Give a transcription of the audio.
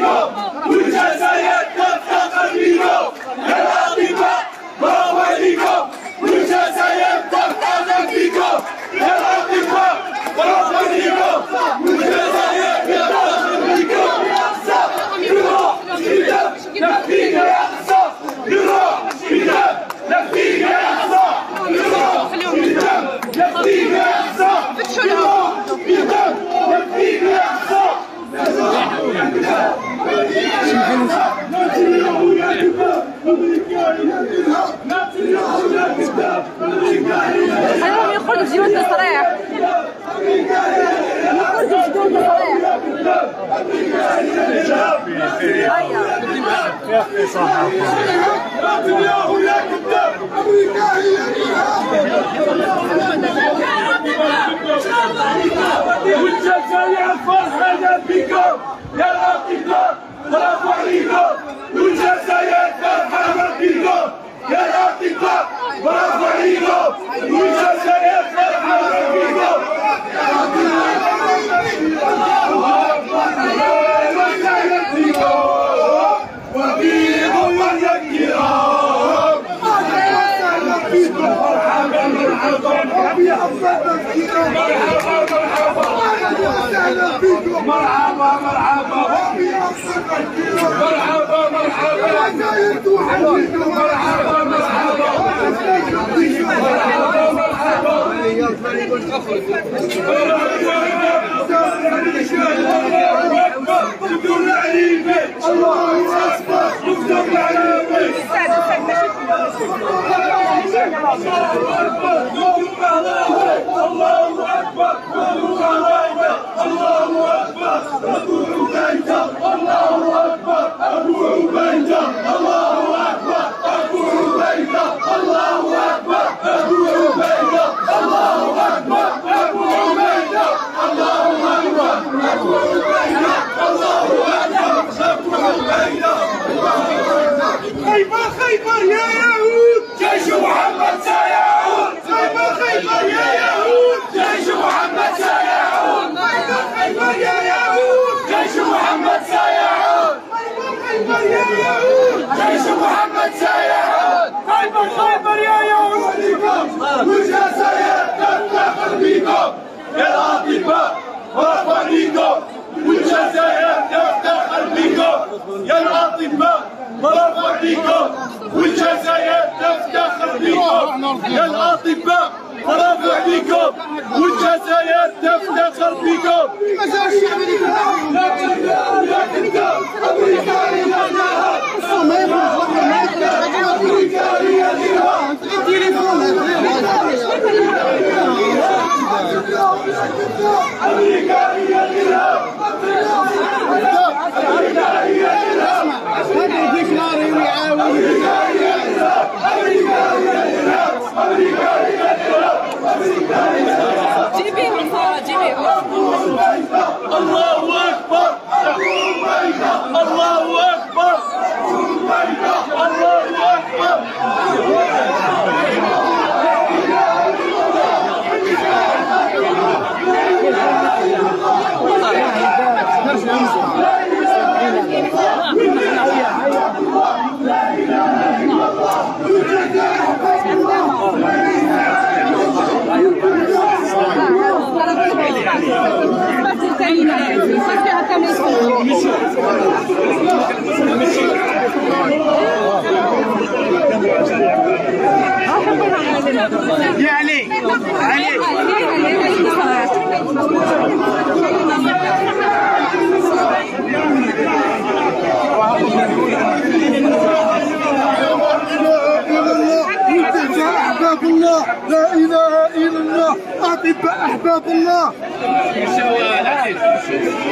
Miro, muchas allá, tantas Miro. صلاح نقول جدود صلاح يا صح نتنياهو يا كذاب أمريكا هي والجزائر فرحانه بكم يا العقيده برافو عليكم مرحبا مرحبا. مرحبا مرحبا الله محمد سيعود خيبر خيبر يا يهود جيش محمد سيعود خيبر خيبر يا يهود جيش محمد سيعود خيبر يا يهود جيش محمد سيعود خيبر خيبر يا يهود والجزائر تفتخر بكم يا الاطباء واخوانيكم والجزائر تفتخر بكم يا الاطباء مرحبا بكم والجزائر تفتخر بكم يا الاطباء مرحبا بكم والجزائر تفتخر بكم 金米喝了金米 يا علي علي أحباب الله لا إله إلا الله أطباء أحباب الله 你笑我太自私。